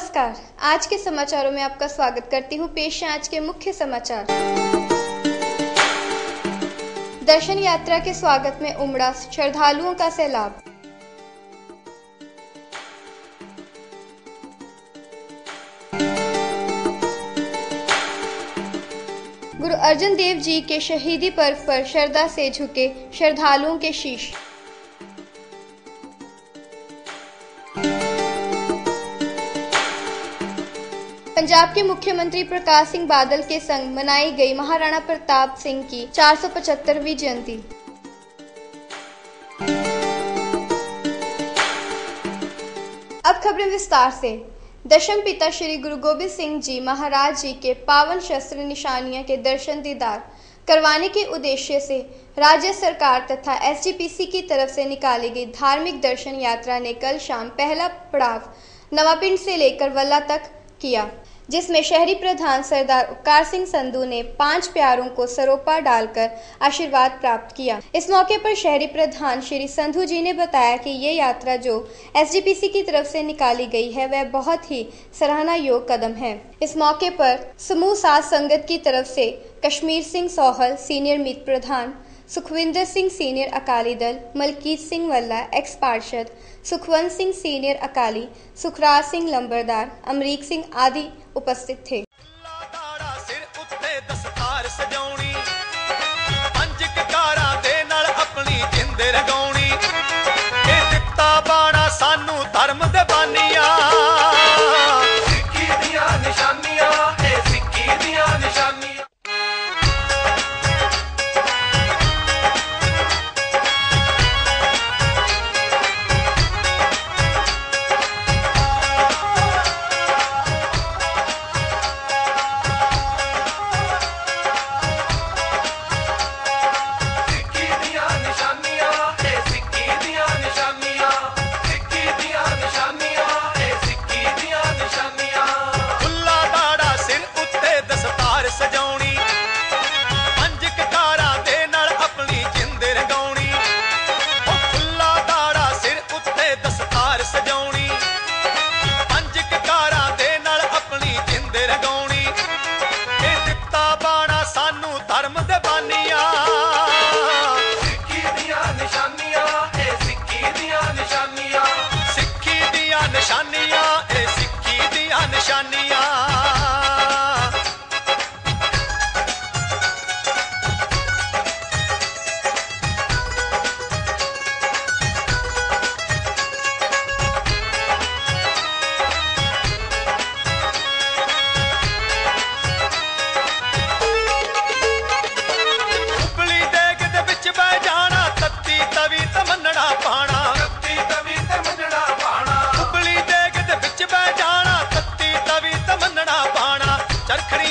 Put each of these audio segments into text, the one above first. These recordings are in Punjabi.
नमस्कार। आज के समाचारों में आपका स्वागत करती हूँ पेश है आज के मुख्य समाचार। दर्शन यात्रा के स्वागत में उमड़ा, श्रद्धालुओं का सैलाब। गुरु अर्जन देव जी के शहीदी पर्व पर श्रद्धा से झुके श्रद्धालुओं के शीश। पंजाब के मुख्यमंत्री प्रकाश सिंह बादल के संग मनाई गई महाराणा प्रताप सिंह की 475वीं जयंती। अब खबरें विस्तार से। दशम पिता श्री गुरु गोबिंद सिंह जी महाराज जी के पावन शस्त्र निशानियाँ के दर्शन दीदार करवाने के उद्देश्य से राज्य सरकार तथा एसजीपीसी की तरफ़ से निकाली गई धार्मिक दर्शन यात्रा ने कल शाम पहला पड़ाव नवापिंड से लेकर वल्ला तक किया। जिसमें शहरी प्रधान सरदार उपकार सिंह संधू ने पाँच प्यारों को सरोपा डालकर आशीर्वाद प्राप्त किया। इस मौके पर शहरी प्रधान श्री संधू जी ने बताया कि ये यात्रा जो एसजीपीसी की तरफ़ से निकाली गई है, वह बहुत ही सराहना योग कदम है। इस मौके पर समूह सात संगत की तरफ़ से कश्मीर सिंह सोहल, सीनियर मीत प्रधान सुखविंदर सिंह, सीनियर अकाली दल, मलकीत सिंह वल्ला, एक्स पार्षद सुखवंत सिंह सीनियर अकाली सुखराज सिंह लंबरदार अमरीक सिंह आदि उपस्थित थे ਦਾੜਾ ਸਿਰ ਉੱਤੇ ਦਸਤਾਰ ਸਜਾਉਣੀ ਪੰਜ ਕਕਾਰਾਂ ਦੇ ਨਾਲ ਆਪਣੀ ਜਿੰਦ ਰਗਾਉਣੀ ਇਹ ਦਿੱਤਾ ਬਾਣਾ ਸਾਨੂੰ ਧਰਮ ਦੇ ਬਾਨੀਆਂ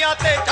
आते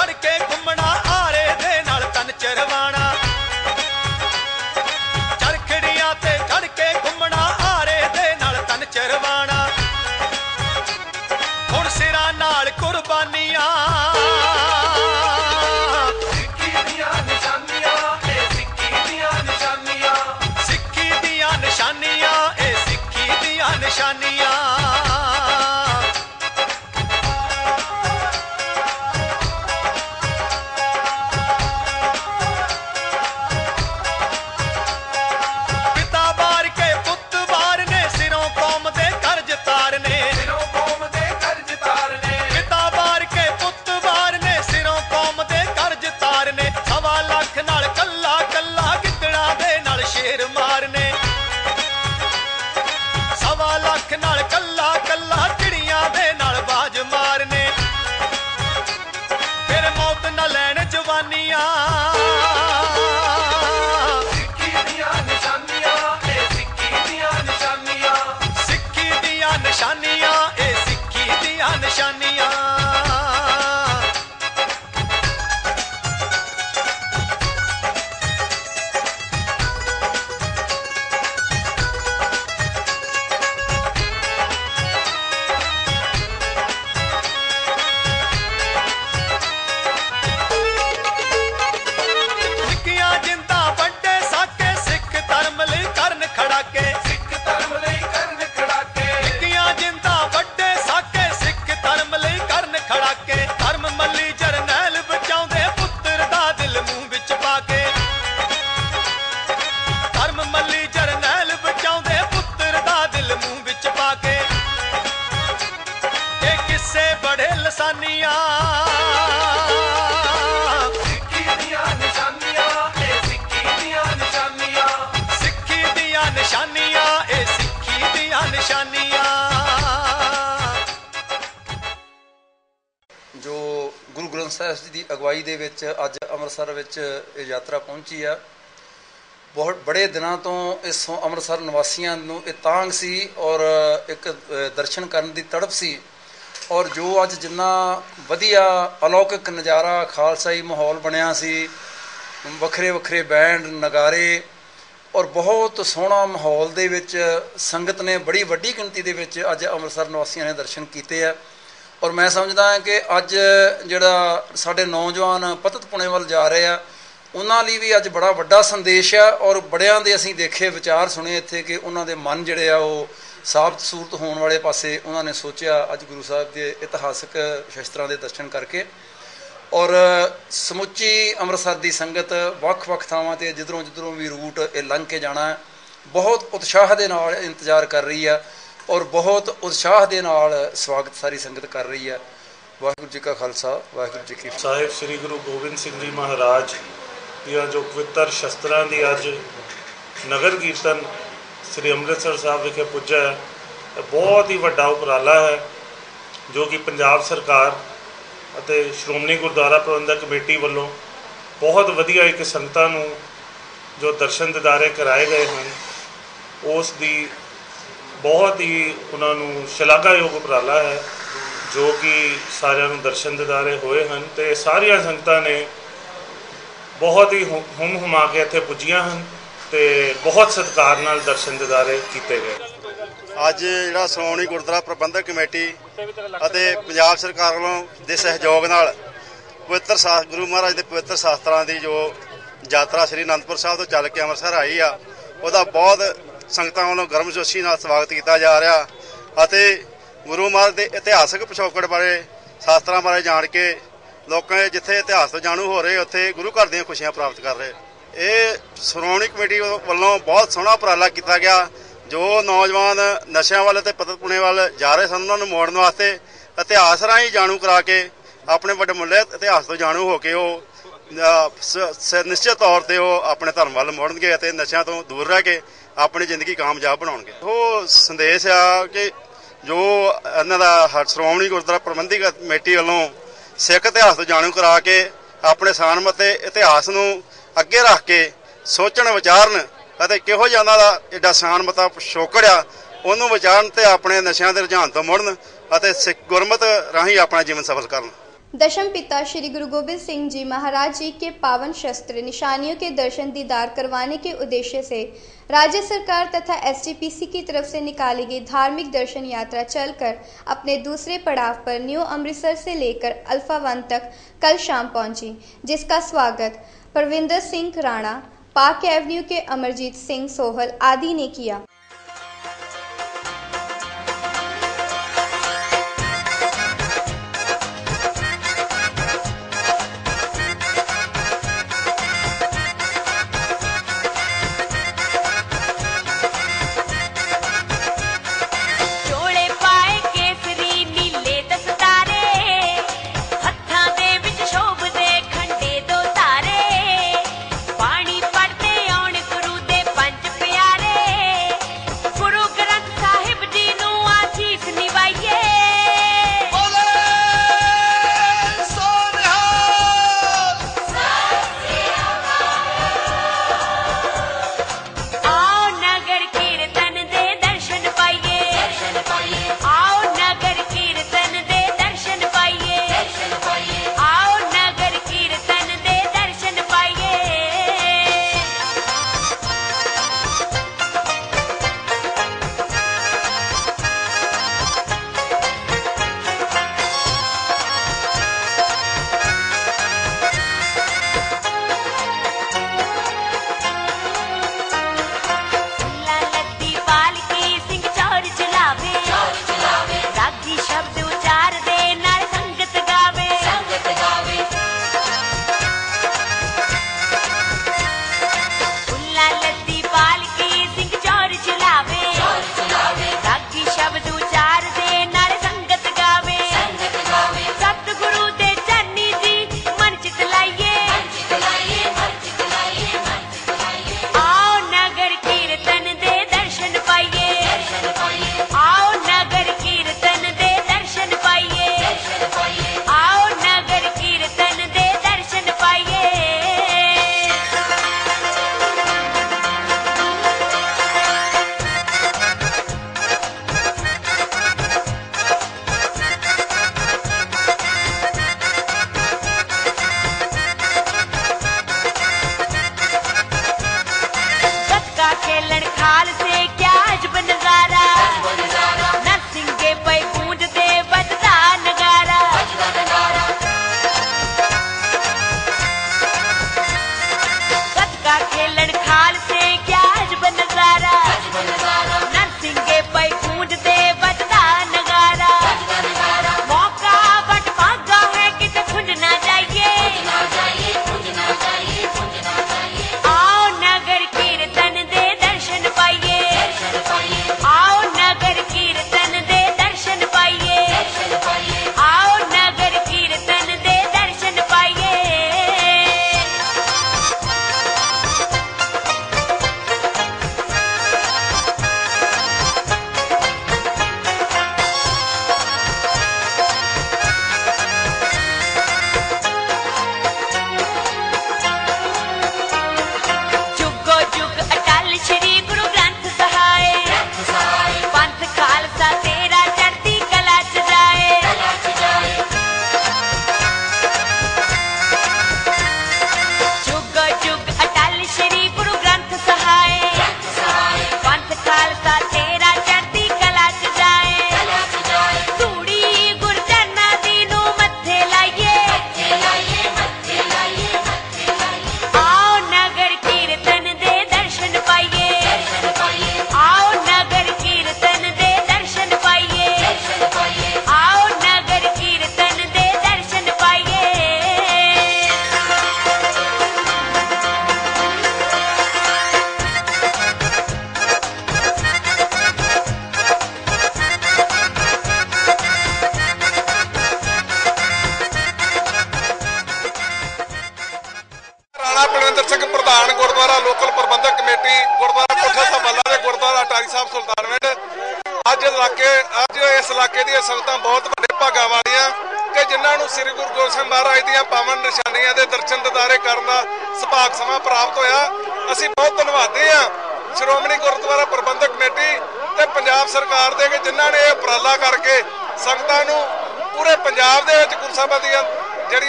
ਅੱਜ ਅੰਮ੍ਰਿਤਸਰ ਵਿੱਚ ਇਹ ਯਾਤਰਾ ਪਹੁੰਚੀ ਆ। ਬਹੁਤ ਬੜੇ ਦਿਨਾਂ ਤੋਂ ਇਸ ਅੰਮ੍ਰਿਤਸਰ ਨਿਵਾਸੀਆਂ ਨੂੰ ਇਹ ਤਾਂਗ ਸੀ ਔਰ ਇੱਕ ਦਰਸ਼ਨ ਕਰਨ ਦੀ ਤੜਪ ਸੀ। ਔਰ ਜੋ ਅੱਜ ਜਿੰਨਾ ਵਧੀਆ ਅਲੌਕਿਕ ਨਜ਼ਾਰਾ, ਖਾਲਸਾਈ ਮਾਹੌਲ ਬਣਿਆ ਸੀ, ਵੱਖਰੇ ਵੱਖਰੇ ਬੈਂਡ, ਨਗਾਰੇ ਔਰ ਬਹੁਤ ਸੋਹਣਾ ਮਾਹੌਲ ਦੇ ਵਿੱਚ ਸੰਗਤ ਨੇ ਬੜੀ ਵੱਡੀ ਗਿਣਤੀ ਦੇ ਵਿੱਚ ਅੱਜ ਅੰਮ੍ਰਿਤਸਰ ਨਿਵਾਸੀਆਂ ਨੇ ਦਰਸ਼ਨ ਕੀਤੇ ਆ। ਔਰ ਮੈਂ ਸਮਝਦਾ ਹਾਂ ਕਿ ਅੱਜ ਜਿਹੜਾ ਸਾਡੇ ਨੌਜਵਾਨ ਪਤਤ ਪੁਣੇ ਵੱਲ ਜਾ ਰਹੇ ਆ, ਉਹਨਾਂ ਲਈ ਵੀ ਅੱਜ ਬੜਾ ਵੱਡਾ ਸੰਦੇਸ਼ ਆ ਔਰ ਬੜਿਆਂ ਦੇ ਅਸੀਂ ਦੇਖੇ, ਵਿਚਾਰ ਸੁਣੇ ਇੱਥੇ ਕਿ ਉਹਨਾਂ ਦੇ ਮਨ ਜਿਹੜੇ ਆ ਉਹ ਸਾਫ਼ ਸੂਰਤ ਹੋਣ ਵਾਲੇ ਪਾਸੇ ਉਹਨਾਂ ਨੇ ਸੋਚਿਆ ਅੱਜ ਗੁਰੂ ਸਾਹਿਬ ਦੇ ਇਤਿਹਾਸਕ ਸ਼ਸਤਰਾਂ ਦੇ ਦਰਸ਼ਨ ਕਰਕੇ। ਔਰ ਸਮੁੱਚੀ ਅੰਮ੍ਰਿਤਸਰ ਦੀ ਸੰਗਤ ਵੱਖ-ਵੱਖ ਥਾਵਾਂ ਤੇ ਜਿੱਧਰੋਂ ਜਿੱਧਰੋਂ ਵੀ ਰੂਟ ਇਹ ਲੰਘ ਕੇ ਜਾਣਾ, ਬਹੁਤ ਉਤਸ਼ਾਹ ਦੇ ਨਾਲ ਇੰਤਜ਼ਾਰ ਕਰ ਰਹੀ ਆ। ਔਰ ਬਹੁਤ ਉਤਸ਼ਾਹ ਦੇ ਨਾਲ ਸਵਾਗਤ ਸਾਰੀ ਸੰਗਤ ਕਰ ਰਹੀ ਹੈ। ਵਾਹਿਗੁਰੂ ਜੀ ਕਾ ਖਾਲਸਾ, ਵਾਹਿਗੁਰੂ ਜੀ ਕੀ ਸਾਹਿਬ ਸ੍ਰੀ ਗੁਰੂ ਗੋਬਿੰਦ ਸਿੰਘ ਜੀ ਮਹਾਰਾਜ ਦੀਆਂ ਜੋ ਪਵਿੱਤਰ ਸ਼ਸਤਰਾਂ ਦੀ ਅੱਜ ਨਗਰ ਕੀਰਤਨ ਸ੍ਰੀ ਅੰਮ੍ਰਿਤਸਰ ਸਾਹਿਬ ਵਿਖੇ ਪੁੱਜਾ ਹੈ, ਇਹ ਬਹੁਤ ਹੀ ਵੱਡਾ ਉਪਰਾਲਾ ਹੈ, ਜੋ ਕਿ ਪੰਜਾਬ ਸਰਕਾਰ ਅਤੇ ਸ਼੍ਰੋਮਣੀ ਗੁਰਦੁਆਰਾ ਪ੍ਰਬੰਧਕ ਕਮੇਟੀ ਵੱਲੋਂ ਬਹੁਤ ਵਧੀਆ ਇੱਕ ਸੰਗਤਾਂ ਨੂੰ ਜੋ ਦਰਸ਼ਨ ਦਿਦਾਰੇ ਕਰਾਏ ਗਏ ਹਨ, ਉਸ ਦੀ ਬਹੁਤ ਹੀ ਉਹਨਾਂ ਨੂੰ ਸ਼ਲਾਘਾਯੋਗ ਉਪਰਾਲਾ ਹੈ, ਜੋ ਕਿ ਸਾਰਿਆਂ ਨੂੰ ਦਰਸ਼ਨ ਦਿਦਾਰੇ ਹੋਏ ਹਨ ਤੇ ਸਾਰੀਆਂ ਸੰਗਤਾਂ ਨੇ ਬਹੁਤ ਹੀ ਹੁ- ਹੁਮ ਹੁਮਾ ਕੇ ਇੱਥੇ ਪੁੱਜੀਆਂ ਹਨ ਤੇ ਬਹੁਤ ਸਤਿਕਾਰ ਨਾਲ ਦਰਸ਼ਨ ਦਿਦਾਰੇ ਕੀਤੇ ਗਏ ਅੱਜ ਜਿਹੜਾ ਸ਼੍ਰੋਮਣੀ ਗੁਰਦੁਆਰਾ ਪ੍ਰਬੰਧਕ ਕਮੇਟੀ ਅਤੇ ਪੰਜਾਬ ਸਰਕਾਰ ਵੱਲੋਂ ਦੇ ਸਹਿਯੋਗ ਨਾਲ ਪਵਿੱਤਰ ਸਾਸ ਗੁਰੂ ਮਹਾਰਾਜ ਦੇ ਪਵਿੱਤਰ ਸ਼ਾਸਤਰਾਂ ਦੀ ਜੋ ਯਾਤਰਾ ਸ੍ਰੀ ਅਨੰਦਪੁਰ ਸਾਹਿਬ ਤੋਂ ਚੱਲ ਕੇ ਅੰਮ੍ਰਿਤਸਰ ਆਈ ਆ, ਉਹਦਾ ਬਹੁਤ ਸੰਗਤਾਂ ਵੱਲੋਂ ਗਰਮ ਜੋਸ਼ੀ ਨਾਲ ਸਵਾਗਤ ਕੀਤਾ ਜਾ ਰਿਹਾ ਅਤੇ ਗੁਰੂ ਮਹਾਰਾਜ ਦੇ ਇਤਿਹਾਸਕ ਪਿਛੋਕੜ ਬਾਰੇ, ਸ਼ਾਸਤਰਾਂ ਬਾਰੇ ਜਾਣ ਕੇ ਲੋਕਾਂ ਜਿੱਥੇ ਇਤਿਹਾਸ ਤੋਂ ਜਾਣੂ ਹੋ ਰਹੇ, ਉੱਥੇ ਗੁਰੂ ਘਰ ਦੀਆਂ ਖੁਸ਼ੀਆਂ ਪ੍ਰਾਪਤ ਕਰ ਰਹੇ। ਇਹ ਸ਼੍ਰੋਮਣੀ ਕਮੇਟੀ ਵੱਲੋਂ ਬਹੁਤ ਸੋਹਣਾ ਉਪਰਾਲਾ ਕੀਤਾ ਗਿਆ, ਜੋ ਨੌਜਵਾਨ ਨਸ਼ਿਆਂ ਵੱਲ ਤੇ ਪਤਤਪੁਣੇ ਵੱਲ ਜਾ ਰਹੇ ਸਨ, ਉਹਨਾਂ ਨੂੰ ਮੋੜਨ ਵਾਸਤੇ ਇਤਿਹਾਸ ਰਾਹੀਂ ਜਾਣੂ ਕਰਾ ਕੇ, ਆਪਣੇ ਵੱਡੇ ਮੁੱਲੇ ਇਤਿਹਾਸ ਤੋਂ ਜਾਣੂ ਹੋ ਕੇ ਉਹ ਨਿਸ਼ਚਿਤ ਤੌਰ ਤੇ ਉਹ ਆਪਣੇ ਧਰਮ ਵੱਲ ਮੁੜਨਗੇ ਅਤੇ ਨਸ਼ਿਆਂ ਤੋਂ ਦੂਰ ਰਹਿ ਕੇ ਆਪਣੀ ਜ਼ਿੰਦਗੀ ਕਾਮਯਾਬ ਬਣਾਉਣਗੇ। ਉਹ ਸੰਦੇਸ਼ ਆ ਕਿ ਜੋ ਇਹਨਾਂ ਦਾ ਹ- ਸ਼੍ਰੋਮਣੀ ਗੁਰਦੁਆਰਾ ਪ੍ਰਬੰਧਕ ਕਮੇਟੀ ਵੱਲੋਂ ਸਿੱਖ ਇਤਿਹਾਸ ਤੋਂ ਜਾਣੂ ਕਰਾ ਕੇ ਆਪਣੇ ਸਾਨਮਤ ਤੇ ਇਤਿਹਾਸ ਨੂੰ ਅੱਗੇ ਰੱਖ ਕੇ ਸੋਚਣ, ਵਿਚਾਰਨ ਅਤੇ ਕਿਹੋ ਜਿਹਾ ਉਹਨਾਂ ਦਾ ਏਡਾ ਸਾਨਮਤਾ ਪਿਛੋਕੜ ਆ ਉਹਨੂੰ ਵਿਚਾਰਨ ਤੇ ਆਪਣੇ ਨਸ਼ਿਆਂ ਦੇ ਰੁਝਾਨ ਤੋਂ ਮੁੜਨ ਅਤੇ ਸਿੱਖ ਗੁਰਮਤ ਰਾਹੀਂ ਆਪਣਾ ਜੀਵਨ ਸਫਲ ਕਰਨ। दशम पिता श्री गुरु गोविंद सिंह जी महाराज जी के पावन शस्त्र निशानियों के दर्शन दीदार करवाने के उद्देश्य से राज्य सरकार तथा एसटीपीसी की तरफ़ से निकाली गई धार्मिक दर्शन यात्रा चलकर अपने दूसरे पड़ाव पर न्यू अमृतसर से लेकर अल्फ़ा वन तक कल शाम पहुँची, जिसका स्वागत परविंदर सिंह राणा, पार्क एवेन्यू के अमरजीत सिंह सोहल आदि ने किया।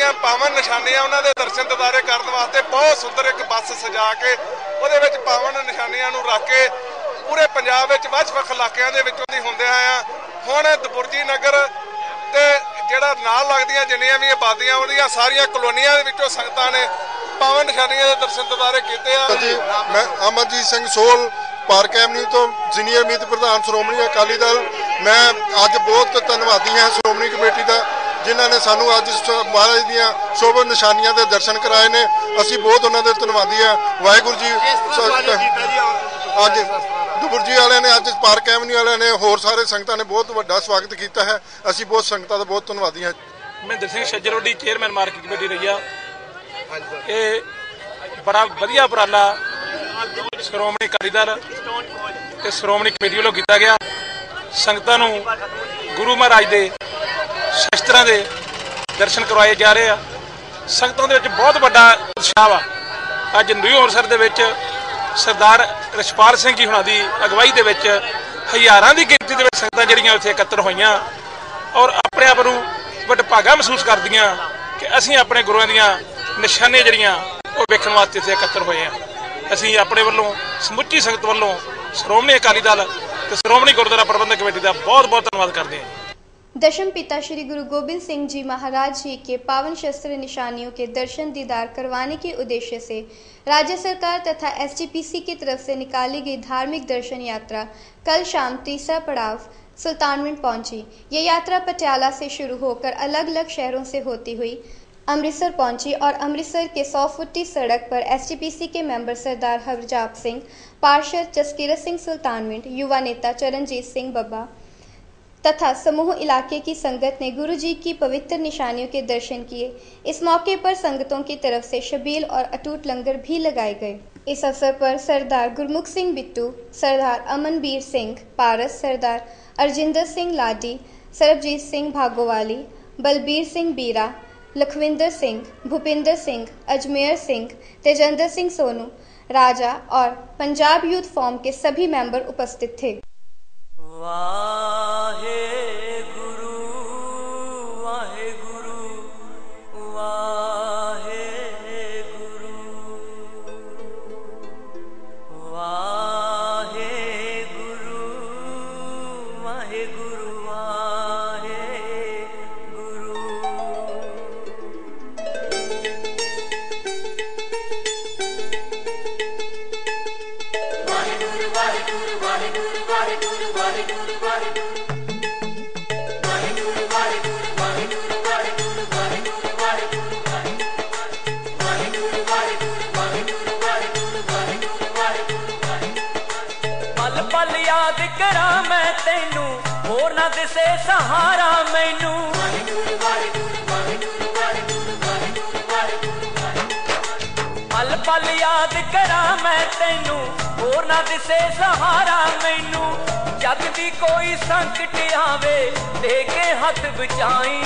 ਜਿਹੜੀਆਂ ਪਾਵਨ ਨਿਸ਼ਾਨੀਆਂ ਉਹਨਾਂ ਦੇ ਦਰਸ਼ਨ ਦਿਦਾਰੇ ਕਰਨ ਵਾਸਤੇ ਬਹੁਤ ਸੁੰਦਰ ਇੱਕ ਬੱਸ ਸਜਾ ਕੇ ਉਹਦੇ ਵਿੱਚ ਪਾਵਨ ਨਿਸ਼ਾਨੀਆਂ ਨੂੰ ਰੱਖ ਕੇ ਪੂਰੇ ਪੰਜਾਬ ਵਿੱਚ ਵੱਖ-ਵੱਖ ਇਲਾਕਿਆਂ ਦੇ ਵਿੱਚੋਂ ਦੀ ਹੁੰਦੇ ਆਇਆ ਹੁਣ ਦਬੁਰਜੀ ਨਗਰ ਤੇ ਜਿਹੜਾ ਨਾਲ ਲੱਗਦੀਆਂ ਜਿੰਨੀਆਂ ਵੀ ਆਬਾਦੀਆਂ ਉਹਦੀਆਂ ਸਾਰੀਆਂ ਕਲੋਨੀਆਂ ਦੇ ਵਿੱਚੋਂ ਸੰਗਤਾਂ ਨੇ ਪਾਵਨ ਨਿਸ਼ਾਨੀਆਂ ਦੇ ਦਰਸ਼ਨ ਦਿਦਾਰੇ ਕੀਤੇ ਆ। ਜੀ ਮੈਂ ਅਮਰਜੀਤ ਸਿੰਘ ਸੋਲ, ਪਾਰਕ ਐਵਨਿਊ ਤੋਂ ਸੀਨੀਅਰ ਮੀਤ ਪ੍ਰਧਾਨ ਸ਼੍ਰੋਮਣੀ ਅਕਾਲੀ ਦਲ। ਮੈਂ ਅੱਜ ਬਹੁਤ ਧੰਨਵਾਦੀ ਹਾਂ ਸ਼੍ਰੋਮਣੀ ਕਮੇਟੀ ਦਾ। ਜਿਨ੍ਹਾਂ ਨੇ ਸਾਨੂੰ ਅੱਜ ਮਹਾਰਾਜ ਦੀਆਂ ਸ਼ੋਭਾ ਨਿਸ਼ਾਨੀਆਂ ਦੇ ਦਰਸ਼ਨ ਕਰਾਏ ਨੇ ਅਸੀਂ ਬਹੁਤ ਉਹਨਾਂ ਦੇ ਧੰਨਵਾਦੀ ਹਾਂ। ਵਾਹਿਗੁਰੂ ਜੀ ਅੱਜ ਦੁਬਰਜੀ ਵਾਲਿਆਂ ਨੇ ਅੱਜ ਪਾਰਕ ਐਵਨਿਊ ਵਾਲਿਆਂ ਨੇ ਹੋਰ ਸਾਰੇ ਸੰਗਤਾਂ ਨੇ ਬਹੁਤ ਵੱਡਾ ਸਵਾਗਤ ਕੀਤਾ ਹੈ। ਅਸੀਂ ਬਹੁਤ ਸੰਗਤਾਂ ਦਾ ਬਹੁਤ ਧੰਨਵਾਦੀ ਹਾਂ। Mahinder Singh Shajjarodi chairman market committee ਰਹੀ ਆ ਇਹ ਬੜਾ ਵਧੀਆ ਉਪਰਾਲਾ ਸ਼੍ਰੋਮਣੀ ਅਕਾਲੀ ਦਲ ਤੇ ਸ਼੍ਰੋਮਣੀ ਕਮੇਟੀ ਵੱਲੋਂ ਕੀਤਾ ਗਿਆ। ਸੰਗਤਾਂ ਨੂੰ ਗੁਰੂ ਮਹਾਰਾਜ ਦੇ ਸ਼ਸਤਰਾਂ ਦੇ ਦਰਸ਼ਨ ਕਰਵਾਏ ਜਾ ਰਹੇ ਆ। ਸੰਗਤਾਂ ਦੇ ਵਿੱਚ ਬਹੁਤ ਵੱਡਾ ਉਤਸ਼ਾਹ ਆ ਅੱਜ ਨਿਊ ਅੰਮ੍ਰਿਤਸਰ ਦੇ ਵਿੱਚ ਸਰਦਾਰ ਰਛਪਾਲ ਸਿੰਘ ਜੀ ਹੁਣਾਂ ਦੀ ਅਗਵਾਈ ਦੇ ਵਿੱਚ ਹਜ਼ਾਰਾਂ ਦੀ ਗਿਣਤੀ ਦੇ ਵਿੱਚ ਸੰਗਤਾਂ ਜਿਹੜੀਆਂ ਉੱਥੇ ਇਕੱਤਰ ਹੋਈਆਂ ਔਰ ਆਪਣੇ ਆਪ ਨੂੰ ਵਡਭਾਗਾ ਮਹਿਸੂਸ ਕਰਦੀਆਂ ਕਿ ਅਸੀਂ ਆਪਣੇ ਗੁਰੂਆਂ ਦੀਆਂ ਨਿਸ਼ਾਨੇ ਜਿਹੜੀਆਂ ਉਹ ਵੇਖਣ ਵਾਸਤੇ ਇੱਥੇ ਇਕੱਤਰ ਹੋਏ ਆ। ਅਸੀਂ ਆਪਣੇ ਵੱਲੋਂ ਸਮੁੱਚੀ ਸੰਗਤ ਵੱਲੋਂ ਸ਼੍ਰੋਮਣੀ ਅਕਾਲੀ ਦਲ ਤੇ ਸ਼੍ਰੋਮਣੀ ਗੁਰਦੁਆਰਾ ਪ੍ਰਬੰਧਕ ਕਮੇਟੀ ਦਾ ਬਹੁਤ ਬਹੁਤ ਧੰਨਵਾਦ ਕਰਦੇ ਹਾਂ। दशम पिता श्री गुरु गोबिंद सिंह जी महाराज जी के पावन शस्त्र निशानियों के दर्शन दीदार करवाने के उद्देश्य से राज्य सरकार तथा एसटीपीसी की तरफ़ से निकाली गई धार्मिक दर्शन यात्रा कल शाम तीसरा पड़ाव सुल्तानविंड पहुँची। ये यात्रा पटियाला से शुरू होकर अलग अलग शहरों से होती हुई अमृतसर पहुँची और अमृतसर के सौ फुटी सड़क पर एसटीपीसी के मेंबर सरदार हरजाप सिंह, पार्षद जसकीरत सिंह सुल्तानविंड, युवा नेता चरणजीत सिंह बब्बा तथा समूह इलाके की संगत ने गुरु जी की पवित्र निशानियों के दर्शन किए। इस मौके पर संगतों की तरफ़ से शबील और अटूट लंगर भी लगाए गए। इस अवसर पर सरदार गुरमुख सिंह बिट्टू, सरदार अमनबीर सिंह पारस, सरदार अरजिंदर सिंह लाडी, सरबजीत सिंह भागोवाली, बलबीर सिंह बीरा, लखविंदर सिंह, भूपिंदर सिंह, अजमेर सिंह, तेजेंद्र सिंह सोनू, राजा और पंजाब यूथ फॉर्म के सभी मेंबर उपस्थित थे। वाहे गुरु वाहे गुरु वाहे गुरु वाहे गुरु वाहे गुरु ਯਾਦ ਕਰਾਂ ਮੈਂ ਤੈਨੂੰ, ਹੋਰ ਨਾ ਦਿਸੇ ਸਹਾਰਾ ਮੈਨੂੰ। ਜਗ ਦੀ ਕੋਈ ਸੰਕਟ ਆਵੇ, ਦੇ ਕੇ ਹੱਥ ਬਚਾਈ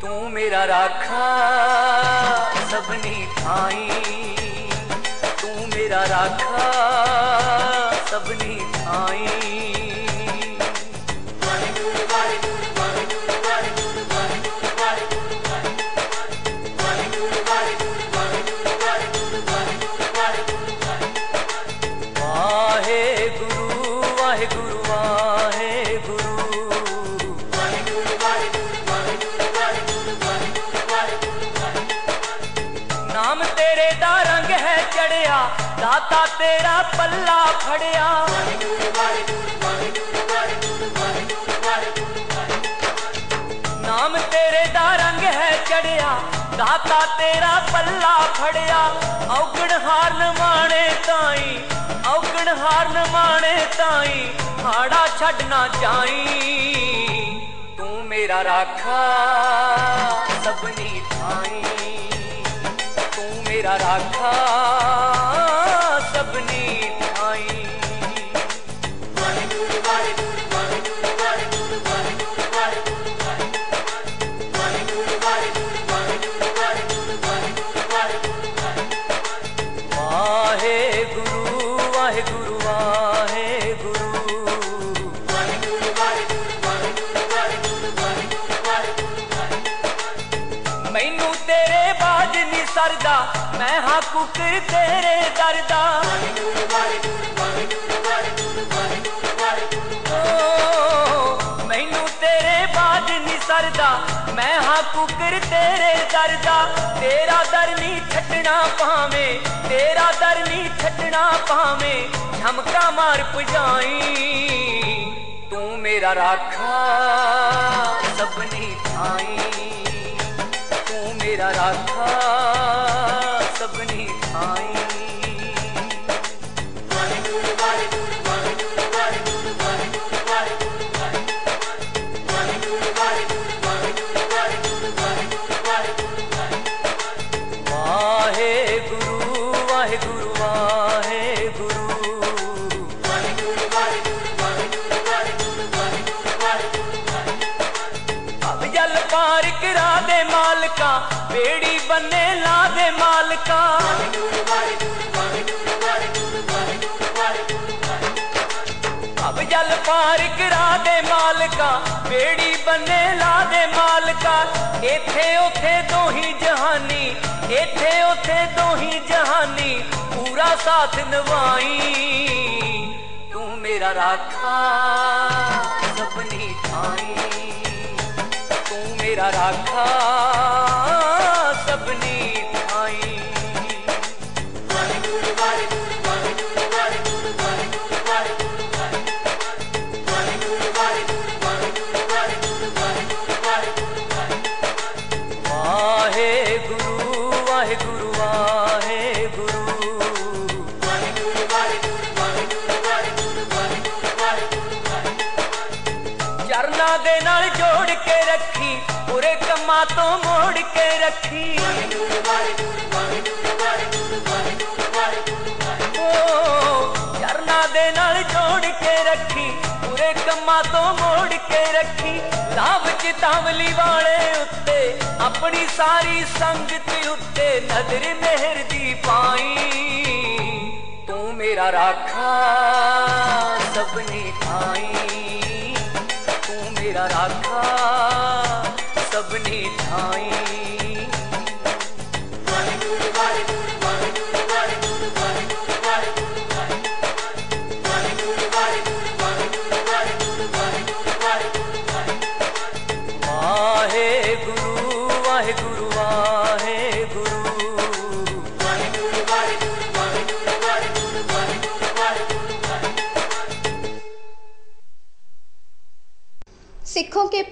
ਤੂੰ ਮੇਰਾ ਰਾਖਾ, ਸਭਨੀ ਥਾਈ। ਤੂੰ ਮੇਰਾ ਰਾਖਾ, ਸਭਨੀ ਥਾਈ। दाता तेरा पल्ला फड़िया। नाम तेरे दा रंग है चढ़िया, दाता तेरा पल्ला फड़िया। औगण हारन माने ताई औगण हारन माने ताई, हाड़ा छड़ना चाई तू मेरा राखा सबनी थाई। तू मेरा राखा अपनी ਨਹੀਂ ਮੈਂ ਹਾਂ ਕੁਕਰ ਤੇਰੇ ਦਰਦਾ ਮੈਨੂੰ ਤੇਰੇ ਬਾਜ ਨਹੀਂ ਸਰਦਾ, ਮੈਂ ਹਾਂ ਕੁਕਰ ਤੇਰੇ ਦਰਦਾ ਤੇਰਾ ਦਰ ਨਹੀਂ ਛੱਡਣਾ ਪਾਵੇਂ ਤੇਰਾ ਦਰ ਨਹੀਂ ਛੱਡਣਾ ਪਾਵੇਂ ਝਮਕਾ ਮਾਰ ਪੁਜਾਈ ਤੂੰ ਮੇਰਾ ਰਾਖਾ ਸਭਨੀ ਥਾਈ। मेरा राधा सभिनी खाई बेड़ी बने ला दे मालका। अब जल पार करा दे मालका बेड़ी बने ला दे मालका। इथे उथे दो ही जहानी इथे उथे दो ही जहानी, पूरा साथ नवाई। तू मेरा राखा सबनी ठाई तू मेरा राखा सबने ਮੋੜ ਕੇ ਰੱਖੀ ਓ, ਚਰਨਾਂ ਦੇ ਨਾਲ ਜੋੜ ਕੇ ਰੱਖੀ ਪੂਰੇ ਕੰਮਾਂ ਤੋਂ ਮੋੜ ਕੇ ਰੱਖੀ ਲਾਭ ਚਿਤਾਵਲੀ ਵਾਲੇ ਉੱਤੇ ਆਪਣੀ ਸਾਰੀ ਸੰਗਤ ਉੱਤੇ ਨਜ਼ਰ ਮਿਹਰ ਦੀ ਪਾਈ ਤੂੰ ਮੇਰਾ ਰਾਖਾ ਸਭਨੀ ਥਾਈ ਤੂੰ ਮੇਰਾ ਰਾਖਾ ਸਭਨੀ ਥਾਈ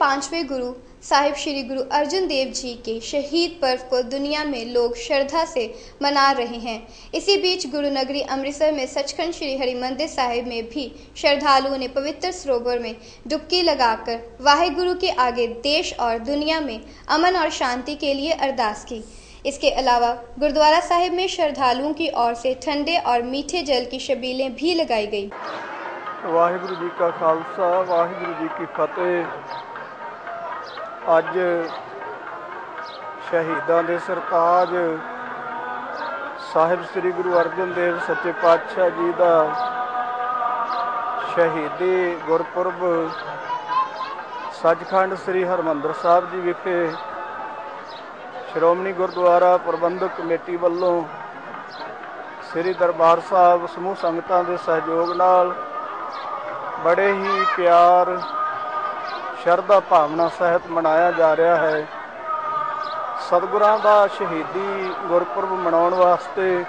पाँचवें गुरु साहिब श्री गुरु अर्जन देव जी के शहीद पर्व को दुनिया में लोग श्रद्धा से मना रहे हैं। इसी बीच गुरु नगरी अमृतसर में सचखंड श्री हरि मंदिर साहिब में भी श्रद्धालुओं ने पवित्र सरोवर में डुबकी लगाकर वाहिगुरु के आगे देश और दुनिया में अमन और शांति के लिए अरदास की। इसके अलावा गुरुद्वारा साहिब में श्रद्धालुओं की ओर से ठंडे और मीठे जल की शबीलें भी लगाई गई। वाहिगुरु जी का खालसा, वाहिगुरु जी की फतेह। ਅੱਜ ਸ਼ਹੀਦਾਂ ਦੇ ਸਰਤਾਜ ਸਾਹਿਬ ਸ੍ਰੀ ਗੁਰੂ ਅਰਜਨ ਦੇਵ ਸੱਚੇ ਪਾਤਸ਼ਾਹ ਜੀ ਦਾ ਸ਼ਹੀਦੀ ਗੁਰਪੁਰਬ ਸੱਚਖੰਡ ਸ੍ਰੀ ਹਰਮੰਦਰ ਸਾਹਿਬ ਜੀ ਵਿਖੇ ਸ਼੍ਰੋਮਣੀ ਗੁਰਦੁਆਰਾ ਪ੍ਰਬੰਧਕ ਕਮੇਟੀ ਵੱਲੋਂ ਸ੍ਰੀ ਦਰਬਾਰ ਸਾਹਿਬ ਸਮੂਹ ਸੰਗਤਾਂ ਦੇ ਸਹਿਯੋਗ ਨਾਲ ਬੜੇ ਹੀ ਪਿਆਰ ਸ਼ਰਧਾ ਭਾਵਨਾ ਸਹਿਤ ਮਨਾਇਆ ਜਾ ਰਿਹਾ ਹੈ। ਸਤਿਗੁਰਾਂ ਦਾ ਸ਼ਹੀਦੀ ਗੁਰਪੁਰਬ ਮਨਾਉਣ ਵਾਸਤੇ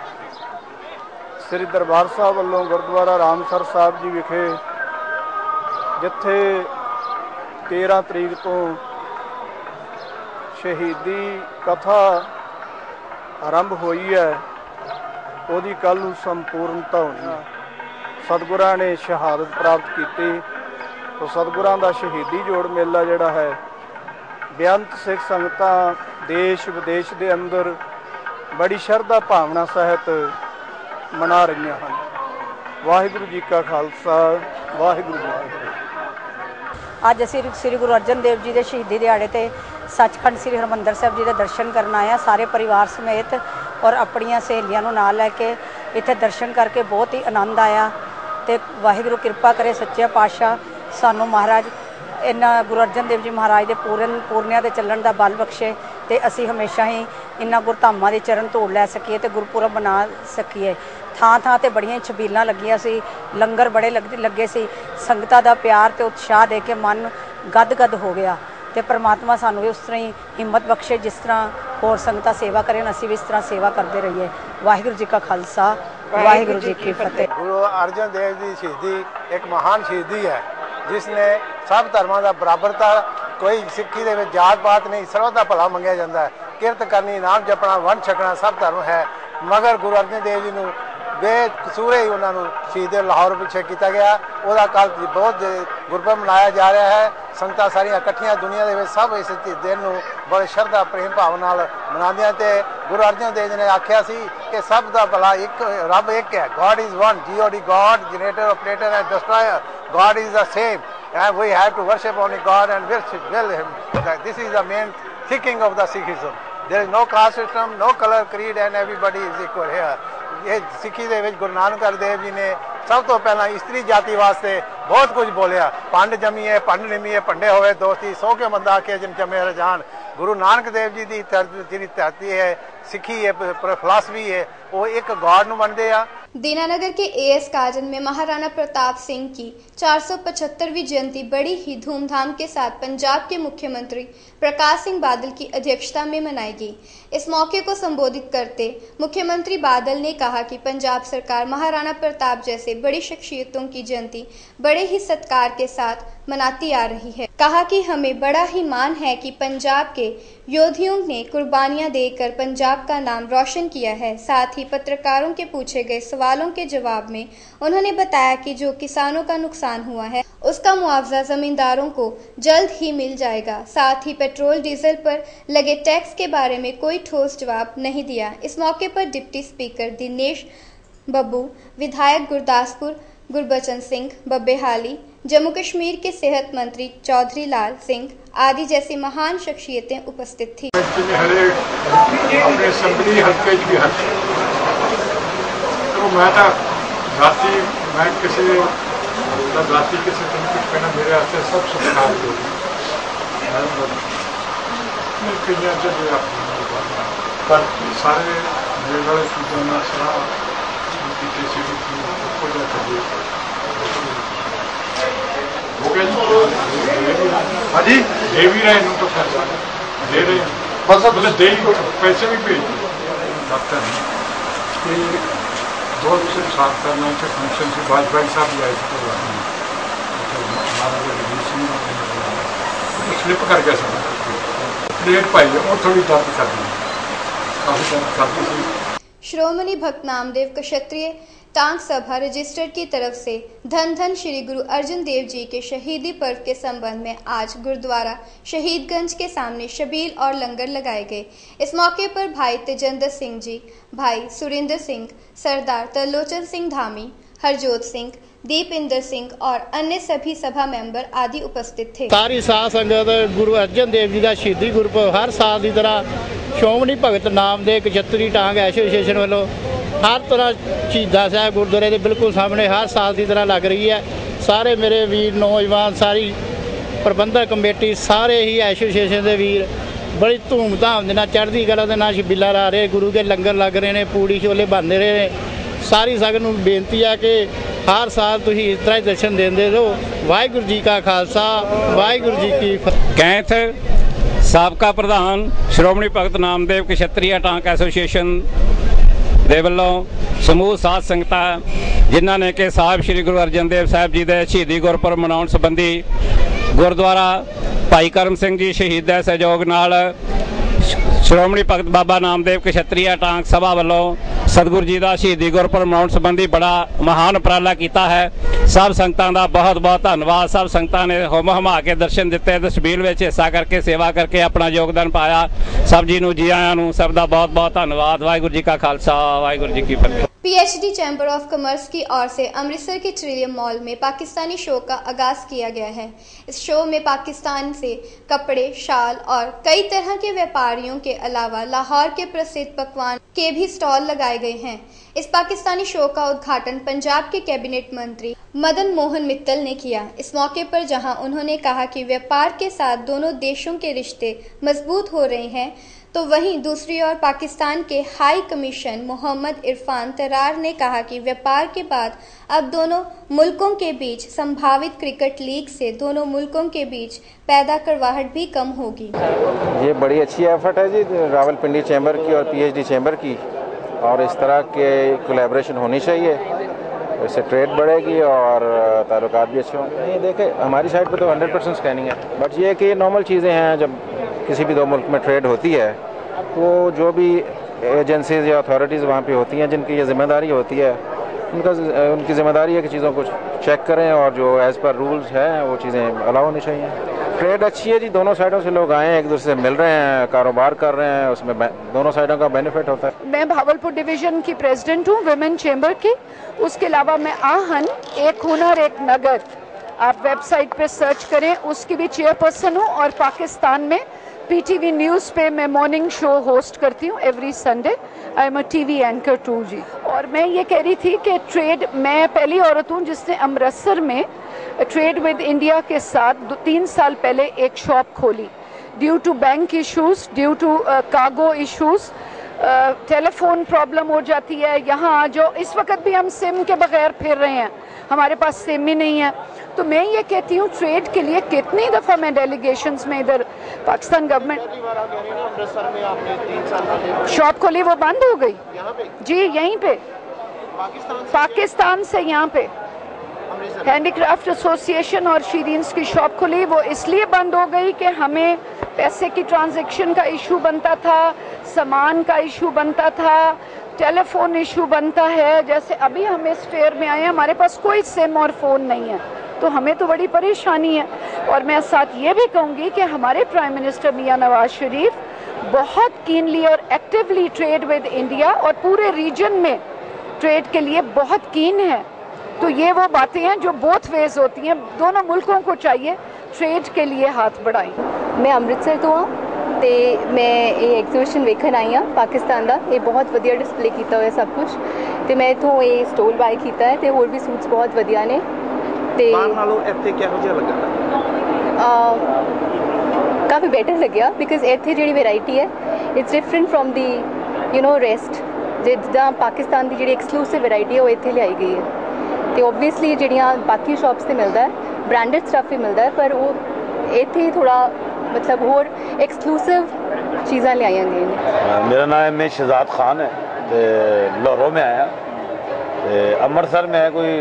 ਸ੍ਰੀ ਦਰਬਾਰ ਸਾਹਿਬ ਵੱਲੋਂ ਗੁਰਦੁਆਰਾ ਰਾਮਸਰ ਸਾਹਿਬ ਜੀ ਵਿਖੇ ਜਿੱਥੇ 13 ਤਰੀਕ ਤੋਂ ਸ਼ਹੀਦੀ ਕਥਾ ਆਰੰਭ ਹੋਈ ਹੈ, ਉਹਦੀ ਕੱਲ ਨੂੰ ਸੰਪੂਰਨਤਾ ਹੋਣੀ ਹੈ। ਸਤਿਗੁਰਾਂ ਨੇ ਸ਼ਹਾਦਤ ਪ੍ਰਾਪਤ ਕੀਤੀ। ਤੋ ਸਤਿਗੁਰਾਂ ਦਾ ਸ਼ਹੀਦੀ ਜੋੜ ਮੇਲਾ ਜਿਹੜਾ ਹੈ, ਬੇਅੰਤ ਸਿੱਖ ਸੰਗਤਾਂ ਦੇਸ਼ ਵਿਦੇਸ਼ ਦੇ ਅੰਦਰ ਬੜੀ ਸ਼ਰਧਾ ਭਾਵਨਾ ਸਹਿਤ ਮਨਾ ਰਹੀਆਂ ਹਨ। ਵਾਹਿਗੁਰੂ ਜੀ ਕਾ ਖਾਲਸਾ, ਵਾਹਿਗੁਰੂ ਜੀ ਕੀ ਫਤਿਹ। ਅੱਜ ਅਸੀਂ ਸ੍ਰੀ ਗੁਰੂ ਅਰਜਨ ਦੇਵ ਜੀ ਦੇ ਸ਼ਹੀਦੀ ਦਿਹਾੜੇ ਤੇ ਸੱਚਖੰਡ ਸ੍ਰੀ ਹਰਮੰਦਰ ਸਾਹਿਬ ਜੀ ਦੇ ਦਰਸ਼ਨ ਕਰਨ ਆਏ ਹਾਂ। ਸਾਰੇ ਪਰਿਵਾਰ ਸਮੇਤ ਔਰ ਆਪਣੀਆਂ ਸਹੇਲੀਆਂ ਨੂੰ ਨਾਲ ਲੈ ਕੇ ਇੱਥੇ ਦਰਸ਼ਨ ਕਰਕੇ ਬਹੁਤ ਹੀ ਆਨੰਦ ਆਇਆ ਤੇ ਵਾਹਿਗੁਰੂ ਕਿਰਪਾ ਕਰੇ ਸੱਚੇ ਪਾਤਸ਼ਾਹ ਸਾਨੂੰ ਮਹਾਰਾਜ ਇਹਨਾਂ ਗੁਰੂ ਅਰਜਨ ਦੇਵ ਜੀ ਮਹਾਰਾਜ ਦੇ ਪੂਰਨ ਪੂਰਨਿਆਂ ਤੇ ਚੱਲਣ ਦਾ ਬਲ ਬਖਸ਼ੇ ਤੇ ਅਸੀਂ ਹਮੇਸ਼ਾ ਹੀ ਇਹਨਾਂ ਗੁਰਧਾਮਾਂ ਦੇ ਚਰਨ ਧੂੜ ਲੈ ਸਕੀਏ ਤੇ ਗੁਰਪੁਰਬ ਮਨਾ ਸਕੀਏ। ਥਾਂ ਥਾਂ ਤੇ ਬੜੀਆਂ ਛਬੀਲਾਂ ਲੱਗੀਆਂ ਸੀ ਲੰਗਰ ਬੜੇ ਲੱਗ- ਲੱਗੇ ਸੀ ਸੰਗਤਾਂ ਦਾ ਪਿਆਰ ਤੇ ਉਤਸ਼ਾਹ ਦੇ ਕੇ ਮਨ ਗਦ-ਗਦ ਹੋ ਗਿਆ ਤੇ ਪ੍ਰਮਾਤਮਾ ਸਾਨੂੰ ਵੀ ਉਸ ਤਰ੍ਹਾਂ ਹੀ ਹਿੰਮਤ ਬਖਸ਼ੇ ਜਿਸ ਤਰ੍ਹਾਂ ਹੋਰ ਸੰਗਤਾਂ ਸੇਵਾ ਕਰਨ ਅਸੀਂ ਵੀ ਇਸ ਤਰ੍ਹਾਂ ਸੇਵਾ ਕਰਦੇ ਰਹੀਏ। ਵਾਹਿਗੁਰੂ ਜੀ ਕਾ ਖਾਲਸਾ ਵਾਹਿਗੁਰੂ ਜੀ ਕੀ ਫਤਿਹ। ਗੁਰੂ ਅਰਜਨ ਦੇਵ ਦੀ ਸ਼ਹੀਦੀ ਇੱਕ ਮਹਾਨ ਸ਼ਹੀਦੀ ਹੈ। ਜਿਸ ਨੇ ਸਭ ਧਰਮਾਂ ਦਾ ਬਰਾਬਰਤਾ, ਕੋਈ ਸਿੱਖੀ ਦੇ ਵਿੱਚ ਜਾਤ ਪਾਤ ਨਹੀਂ ਸਰਵ ਦਾ ਭਲਾ ਮੰਗਿਆ ਜਾਂਦਾ ਹੈ। ਕਿਰਤ ਕਰਨੀ, ਨਾਮ ਜਪਣਾ, ਵੰਡ ਛਕਣਾ ਸਭ ਧਰਮ ਹੈ। ਮਗਰ ਗੁਰੂ ਅਰਜਨ ਦੇਵ ਜੀ ਨੂੰ ਬੇਕਸੂਰੇ ਹੀ ਉਹਨਾਂ ਨੂੰ ਸ਼ਹੀਦ ਲਾਹੌਰ ਪਿੱਛੇ ਕੀਤਾ ਗਿਆ। ਉਹਦਾ ਕੱਲ ਬਹੁਤ ਗੁਰਪੁਰਬ ਮਨਾਇਆ ਜਾ ਰਿਹਾ ਹੈ। ਸੰਗਤਾਂ ਸਾਰੀਆਂ ਇਕੱਠੀਆਂ ਦੁਨੀਆ ਦੇ ਵਿੱਚ ਸਭ ਇਸ ਦਿਨ ਨੂੰ ਬੜੇ ਸ਼ਰਧਾ, ਪ੍ਰੇਮ ਭਾਵ ਨਾਲ ਮਨਾਉਂਦੀਆਂ ਤੇ ਗੁਰੂ ਅਰਜਨ ਦੇਵ ਜੀ ਨੇ ਆਖਿਆ ਸੀ ਕਿ ਸਭ ਦਾ ਭਲਾ ਇੱਕ, ਰੱਬ ਇੱਕ ਹੈ। God is one GOD God generator operator and destroyer God is the same and we have to worship only God and worship will him That this is the main thinking of the Sikhism there is no caste system no color creed and everybody is equal here ਇਹ ਸਿੱਖੀ ਦੇ ਵਿੱਚ ਗੁਰੂ ਨਾਨਕ ਦੇਵ ਜੀ ਨੇ ਸਭ ਤੋਂ ਪਹਿਲਾਂ ਇਸਤਰੀ ਜਾਤੀ ਵਾਸਤੇ ਬਹੁਤ ਕੁਝ ਬੋਲਿਆ ਪੰਡ ਜਮੀਏ ਪੰਡ ਨਿਮੀਏ ਪੰਡੇ ਹੋਵੇ ਦੋਸਤੀ ਸੋ ਕੇ ਮੰਦਾ ਕੇ ਜਿਨ ਜਮੇ ਰਜਾਨ ਗੁਰੂ ਨਾਨਕ ਦੇਵ ਜੀ ਦੀ ਧਰ- ਜਿਹੜੀ ਧਰਤੀ ਹੈ ਸਿੱਖੀ ਹੈ ਫਿਲਾਸਫੀ ਹੈ ਉਹ ਇੱਕ ਗॉड ਨੂੰ ਮੰਨਦੇ ਆ दीनानगर के एएस काजन में महाराणा प्रताप सिंह की 475वीं जयंती बड़ी ही धूमधाम के साथ पंजाब के मुख्यमंत्री प्रकाश सिंह बादल की अध्यक्षता में मनाई गई। इस मौके को संबोधित करते मुख्यमंत्री बादल ने कहा कि पंजाब सरकार महाराणा प्रताप जैसे बड़ी शख्सियतों की जयंती बड़े ही सत्कार के साथ मनाती आ रही है। कहा कि हमें बड़ा ही मान है कि पंजाब के योद्धियों ने कुर्बानियाँ देकर पंजाब का नाम रोशन किया है। साथ ही पत्रकारों के पूछे गए सवालों के जवाब में उन्होंने बताया कि जो किसानों का नुकसान हुआ है, उसका मुआवजा जमींदारों को जल्द ही मिल जाएगा। साथ ही पेट्रोल, डीजल पर लगे टैक्स के बारे में कोई कोई ठोस जवाब नहीं दिया इस मौके पर डिप्टी स्पीकर दिनेश बब्बू विधायक गुरदासपुर गुरबचन सिंह बब्बेहाली जम्मू कश्मीर के सेहत मंत्री चौधरी लाल सिंह आदि जैसी महान शख्सियतें उपस्थित थी मैं किसी सब ਪਰ ਸਾਰੇ ਮੇਰੇ ਵਾਲੇ ਚੀਜ਼ਾਂ ਨਾਲ ਸਲਾਹ ਕੀਤੀ ਸੀ ਕਿ ਕੋਈ ਨਾ ਕਰੀਏ ਹੋ ਗਿਆ ਜੀ ਹਾਂਜੀ ਦੇ ਵੀ ਰਹੇ ਨੂੰ ਤਾਂ ਪੈਸਾ ਦੇ ਰਹੇ ਹਾਂ। ਬਸ ਉਹਦੇ ਦੇ ਹੀ ਪੈਸੇ ਵੀ ਭੇਜ ਦਿਓ ਡਾਕਟਰ ਨੇ ਕਿ ਦੋ ਦਿਨ ਸਾਫ ਕਰਨਾ ਤੇ ਫੰਕਸ਼ਨ ਸੀ ਬਾਜਪਾਈ ਸਾਹਿਬ ਵੀ ਆਏ ਸੀ ਕਰਵਾਉਣ ਮਹਾਰਾਜਾ ਰਣਜੀਤ ਸਿੰਘ ਨੇ ਸਲਿੱਪ ਕਰ ਗਿਆ ਸੀ ਪਲੇਟ ਪਾਈ ਹੈ, ਉਹ श्रोमणी भक्त नामदेव क्षत्रिय टांग सभा रजिस्टर की तरफ़ से धन धन श्री गुरु अर्जन देव जी के शहीदी पर्व के संबंध में आज गुरुद्वारा शहीदगंज के सामने शबील और लंगर लगाए गए। इस मौके पर भाई तेजेंद्र सिंह जी, भाई सुरेंद्र सिंह, सरदार तरलोचन सिंह धामी, हरजोत सिंह दीपिंदर सिंह और अन्य सभी सभा मेंबर आदि उपस्थित थे ਸਾਰੀ ਸਾਧ ਸੰਗਤ ਗੁਰੂ ਅਰਜਨ ਦੇਵ ਜੀ ਦਾ ਸ਼ਹੀਦੀ ਗੁਰਪੁਰਬ ਹਰ ਸਾਲ ਦੀ ਤਰ੍ਹਾਂ ਸ਼੍ਰੋਮਣੀ ਭਗਤ ਨਾਮ ਦੇ ਕਚਤਰੀ ਟਾਂਗ ਐਸੋਸੀਏਸ਼ਨ ਵੱਲੋਂ ਹਰ ਤਰ੍ਹਾਂ ਸ਼ਹੀਦਾਂ ਸਾਹਿਬ ਗੁਰਦੁਆਰੇ ਦੇ ਬਿਲਕੁਲ ਸਾਹਮਣੇ ਹਰ ਸਾਲ ਦੀ ਤਰ੍ਹਾਂ ਲੱਗ ਰਹੀ ਹੈ ਸਾਰੇ ਮੇਰੇ ਵੀਰ ਨੌਜਵਾਨ ਸਾਰੀ ਪ੍ਰਬੰਧਕ ਕਮੇਟੀ ਸਾਰੇ ਹੀ ਐਸੋਸੀਏਸ਼ਨ ਦੇ ਵੀਰ ਬੜੀ ਧੂਮਧਾਮ ਦੇ ਨਾਲ ਚੜ੍ਹਦੀ ਕਲਾ ਦੇ ਨਾਲ ਛਬੀਲਾ ਲਾ ਰਹੇ ਗੁਰੂ ਦੇ ਲੰਗਰ ਲੱਗ ਰਹੇ ਨੇ ਪੂੜੀ ਛੋਲੇ ਬਣਦੇ ਰਹੇ ਨੇ ਸਾਰੀ ਸੰਗਤ ਨੂੰ ਬੇਨਤੀ ਆ ਕਿ ਹਰ ਸਾਲ ਤੁਸੀਂ ਇਸ ਤਰ੍ਹਾਂ ਹੀ ਦਰਸ਼ਨ ਦਿੰਦੇ ਰਹੋ। ਵਾਹਿਗੁਰੂ ਜੀ ਕਾ ਖਾਲਸਾ, ਵਾਹਿਗੁਰੂ ਜੀ ਕੀ ਫਤਿਹ। ਕੈਂਥ ਸਾਬਕਾ ਪ੍ਰਧਾਨ ਸ਼੍ਰੋਮਣੀ ਭਗਤ ਨਾਮਦੇਵ ਕਸ਼ਤਰੀਆ ਟਾਂਕ ਐਸੋਸੀਏਸ਼ਨ ਦੇ ਵੱਲੋਂ ਸਮੂਹ ਸਾਧ ਸੰਗਤਾਂ, ਜਿਨ੍ਹਾਂ ਨੇ ਕਿ ਸਾਹਿਬ ਸ੍ਰੀ ਗੁਰੂ ਅਰਜਨ ਦੇਵ ਸਾਹਿਬ ਜੀ ਦੇ ਸ਼ਹੀਦੀ ਗੁਰਪੁਰਬ ਮਨਾਉਣ ਸੰਬੰਧੀ ਗੁਰਦੁਆਰਾ ਭਾਈ ਕਰਮ ਸਿੰਘ ਜੀ ਸ਼ਹੀਦ ਦੇ ਸਹਿਯੋਗ ਨਾਲ ਸ਼੍ਰੋਮਣੀ ਭਗਤ ਬਾਬਾ ਨਾਮਦੇਵ ਕਸ਼ਤਰੀਆ ਟਾਂਕ ਸਭਾ ਵੱਲੋਂ ਸਤਿਗੁਰੂ ਜੀ ਦਾ ਸ਼ਹੀਦੀ ਗੁਰਪੁਰਬ ਮਨਾਉਣ ਸੰਬੰਧੀ ਬੜਾ ਮਹਾਨ ਉਪਰਾਲਾ ਕੀਤਾ ਹੈ। ਸਭ ਸੰਗਤਾਂ ਦਾ ਬਹੁਤ ਬਹੁਤ ਧੰਨਵਾਦ। ਸਭ ਸੰਗਤਾਂ ਨੇ ਹੁਮ ਹਮਾ ਕੇ ਦਰਸ਼ਨ ਦਿੱਤੇ। ਤੇ ਵਿੱਚ ਹਿੱਸਾ ਕਰਕੇ, ਸੇਵਾ ਕਰਕੇ ਆਪਣਾ ਯੋਗਦਾਨ ਪਾਇਆ। ਸਭ ਜੀ ਨੂੰ ਜੀ ਆਇਆਂ ਨੂੰ ਸਭ ਦਾ ਬਹੁਤ ਬਹੁਤ ਧੰਨਵਾਦ। ਵਾਹਿਗੁਰੂ ਜੀ ਕਾ ਖਾਲਸਾ, ਵਾਹਿਗੁਰੂ ਜੀ ਕੀ ਫਤਿਹ। पीएचडी चैम्बर ऑफ़ कॉमर्स की ओर से अमृतसर के ट्रिलियम मॉल में पाकिस्तानी शो का आगाज़ किया गया है। इस शो में पाकिस्तान से कपड़े, शाल और कई तरह के व्यापारियों के अलावा लाहौर के प्रसिद्ध पकवान के भी स्टॉल लगाए गए हैं। इस पाकिस्तानी शो का उद्घाटन पंजाब के कैबिनेट मंत्री मदन मोहन मित्तल ने किया। इस मौके पर जहाँ उन्होंने कहा कि व्यापार के साथ दोनों देशों के रिश्ते मज़बूत हो रहे हैं तो वहीं दूसरी ओर पाकिस्तान के हाई कमीशन मोहम्मद इरफान तरार ने कहा कि व्यापार के बाद अब दोनों मुल्कों के बीच संभावित क्रिकेट लीग से दोनों मुल्कों के बीच पैदा करवाहट भी कम होगी। ये बड़ी अच्छी एफर्ट है जी, रावलपिंडी चैम्बर की और पीएचडी चैम्बर की। और इस तरह के कोलेब्रेशन होनी चाहिए। इससे ट्रेड बढ़ेगी और ताल्लुक भी अच्छे होंगे देखें, हमारी साइड पे तो 100 परसेंट स्कैनिंग है। बट ये कि नॉर्मल चीज़ें हैं, जब किसी भी दो मुल्क में ट्रेड होती है तो जो भी एजेंसीज या अथॉरिटीज़ वहाँ पे होती हैं, जिनकी ये ज़िम्मेदारी होती है, उनका उनकी ज़िम्मेदारी है कि चीज़ों को चेक करें और जो एज़ पर रूल्स हैं, वो चीज़ें अलाउ होनी चाहिए। ट्रेड अच्छी है जी, दोनों साइडों से लोग आए हैं, एक दूसरे से मिल रहे हैं, कारोबार कर रहे हैं, उसमें दोनों साइडों का बेनिफिट होता है। मैं भावलपुर डिवीज़न की प्रेसिडेंट हूँ वुमेन चेंबर की। उसके अलावा मैं आहन, एक हुनर, एक नगर आप वेबसाइट पे सर्च करें, उसकी भी चेयरपर्सन हूँ और पाकिस्तान में पीटीवी न्यूज़ पे मैं मॉर्निंग शो होस्ट करती हूँ every Sunday I am a TV anchor too जी। और मैं ये कह रही थी कि ट्रेड मैं पहली औरत हूँ जिसने अमृतसर में ट्रेड विद इंडिया के साथ दो, तीन साल पहले एक शॉप खोली। Due to bank issues due to cargo issues telephone problem हो जाती है, यहाँ जो इस वक्त भी हम सिम के बगैर फिर रहे हैं। हमारे पास सिम ही नहीं है। तो मैं ये कहती हूँ ट्रेड के लिए कितनी दफ़ा मैं डेलीगेशन में इधर पाकिस्तान गवर्नमेंट शॉप खोली वो बंद हो गई। जी यहीं पे। पाकिस्तान से? यहाँ पे। हैंडीक्राफ्ट एसोसिएशन और शीरीन्स की शॉप खुली वो इसलिए बंद हो गई कि हमें पैसे की ट्रांजैक्शन का इशू बनता था सामान का इशू बनता था टेलीफोन इशू बनता है। जैसे अभी हम इस फेयर में आए हैं हमारे पास कोई सिम और फ़ोन नहीं है। तो हमें तो बड़ी परेशानी है और मैं साथ ये भी कहूँगी कि हमारे प्राइम मिनिस्टर मियाँ नवाज शरीफ बहुत कीनली और एक्टिवली ट्रेड विद इंडिया और पूरे रीजन में ट्रेड के लिए बहुत कीन है तो ये वो बातें हैं जो बोथ वेज होती हैं दोनों मुल्कों को चाहिए ट्रेड के लिए हाथ बढ़ाएं ਮੈਂ ਅੰਮ੍ਰਿਤਸਰ ਤੋਂ ਆ ਤੇ ਮੈਂ ਇਹ ਐਗਜ਼ੀਬਿਸ਼ਨ ਵੇਖਣ ਆਈ ਆ ਪਾਕਿਸਤਾਨ ਦਾ ਇਹ ਬਹੁਤ ਵਧੀਆ ਡਿਸਪਲੇ ਕੀਤਾ ਹੋਇਆ ਸਭ ਕੁਝ ਤੇ ਮੈਂ ਇਥੋਂ ਇਹ ਸਟੋਲ ਬਾਈ ਕੀਤਾ ਹੈ ਤੇ ਹੋਰ ਵੀ ਸੂਟਸ ਬਹੁਤ ਵਧੀਆ ਨੇ ਤੇ ਬਾਹਰ ਨਾਲੋਂ ਇੱਥੇ ਕਿਹੋ ਜਿਹਾ ਲੱਗਾ ਅਹ, ਕਾਫੀ ਬੈਟਰ ਲੱਗਿਆ ਬਿਕਾਜ਼ ਇੱਥੇ ਜਿਹੜੀ ਵੈਰਾਈਟੀ ਹੈ it's different from the you know rest ਜਿੱਦਾਂ ਪਾਕਿਸਤਾਨ ਦੀ ਜਿਹੜੀ ਐਕਸਕਲੂਸਿਵ ਵੈਰਾਈਟੀ ਹੈ ਉਹ ਇੱਥੇ ਲਿਆਈ ਗਈ ਹੈ ਤੇ ਓਬਵੀਅਸਲੀ ਜਿਹੜੀਆਂ ਬਾਕੀ ਸ਼ਾਪਸ ਤੇ ਮਿਲਦਾ ਹੈ ਬ੍ਰਾਂਡਡ ਸਟੱਫ ਵੀ ਮਿਲਦਾ ਹੈ ਪਰ ਉਹ ਇੱਥੇ ਥੋੜਾ ਮਤਲਬ ਹੋਰ ਐਕਸਕਲੂਸਿਵ ਚੀਜ਼ਾਂ ਲਿਆਈਆਂ ਗਈਆਂ ਨੇ मेरा नाम है शहजाद खान है ते लाहौरों में आया ते ਅੰਮ੍ਰਿਤਸਰ ਮੈਂ ਕੋਈ